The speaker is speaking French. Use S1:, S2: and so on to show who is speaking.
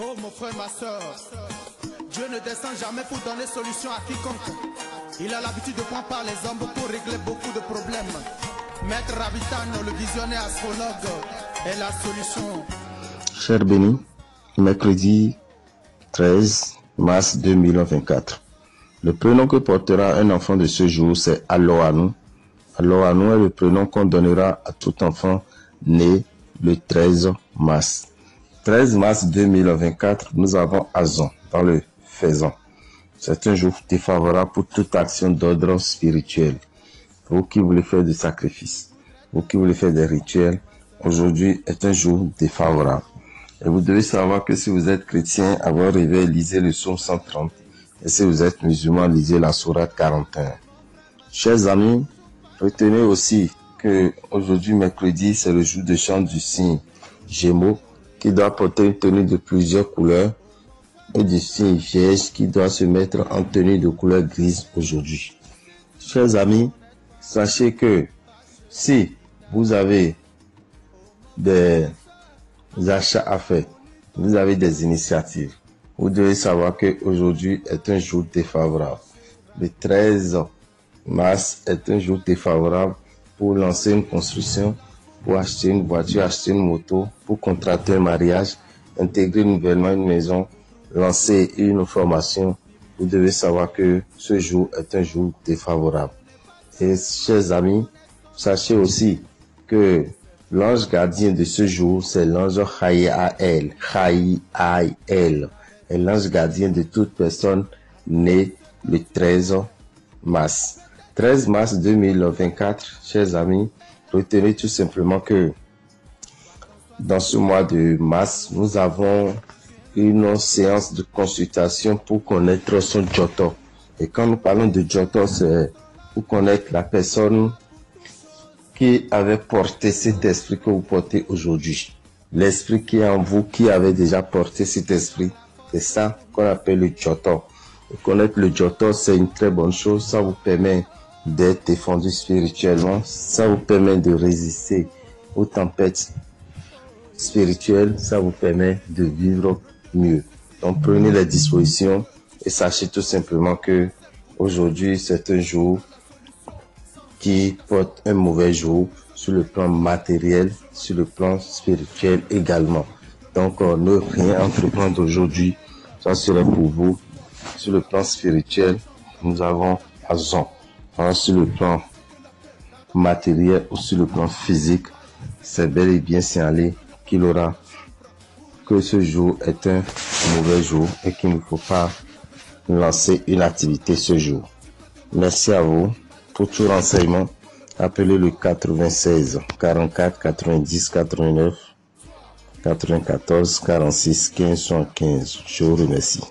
S1: Oh mon frère, ma soeur, Dieu ne descend jamais pour donner solution à quiconque. Il a l'habitude de prendre par les hommes pour régler beaucoup de problèmes. Maître Rabitano, le visionnaire astrologue, est la solution.
S2: Cher béni, mercredi 13 mars 2024. Le prénom que portera un enfant de ce jour, c'est Aloanou. Aloanou est le prénom qu'on donnera à tout enfant né le 13 mars. 13 mars 2024, nous avons Azon dans le Faisan. C'est un jour défavorable pour toute action d'ordre spirituel. Vous qui voulez faire des sacrifices, vous qui voulez faire des rituels, aujourd'hui est un jour défavorable. Et vous devez savoir que si vous êtes chrétien, avant réveil, lisez le psaume 130. Et si vous êtes musulman, lisez la sourate 41. Chers amis, retenez aussi que aujourd'hui, mercredi, c'est le jour de chant du signe Gémeaux qui doit porter une tenue de plusieurs couleurs et du signe Vierge qui doit se mettre en tenue de couleur grise aujourd'hui. Chers amis, sachez que si vous avez des achats à faire, vous avez des initiatives, vous devez savoir qu'aujourd'hui est un jour défavorable. Le 13 mars est un jour défavorable pour lancer une construction, pour acheter une voiture, acheter une moto, pour contracter un mariage, intégrer nouvellement une maison, lancer une formation. Vous devez savoir que ce jour est un jour défavorable. Et chers amis, sachez aussi que l'ange gardien de ce jour, c'est l'ange Chayael. Chayael est l'ange gardien de toute personne née le 13 mars. 13 mars 2024, chers amis, retenez tout simplement que dans ce mois de mars, nous avons une séance de consultation pour connaître son Joto. Et quand nous parlons de Joto, c'est pour connaître la personne qui avait porté cet esprit que vous portez aujourd'hui. L'esprit qui est en vous, qui avait déjà porté cet esprit, c'est ça qu'on appelle le Joto. Et connaître le Joto, c'est une très bonne chose. Ça vous permet d'être défendu spirituellement. Ça vous permet de résister aux tempêtes spirituelles. Ça vous permet de vivre mieux. Donc prenez les dispositions et sachez tout simplement que aujourd'hui c'est un jour qui porte un mauvais jour sur le plan matériel, sur le plan spirituel également. Donc ne rien entreprendre aujourd'hui, ça serait pour vous. Sur le plan spirituel, nous avons Sur le plan matériel ou sur le plan physique, c'est bel et bien signalé qu'il aura que ce jour est un mauvais jour et qu'il ne faut pas lancer une activité ce jour. Merci à vous. Pour tout renseignement, appelez le 96 44 90 89 94 46 15 15. Je vous remercie.